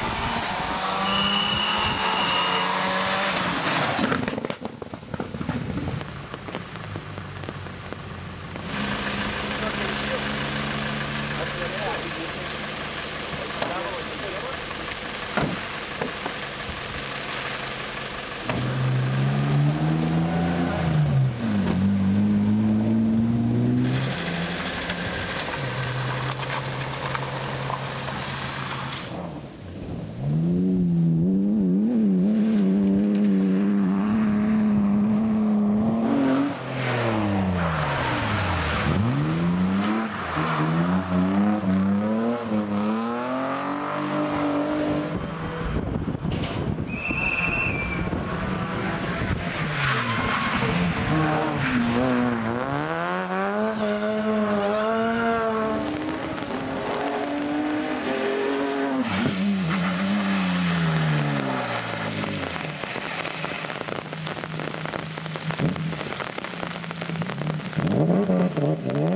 Bye. Mm-hmm.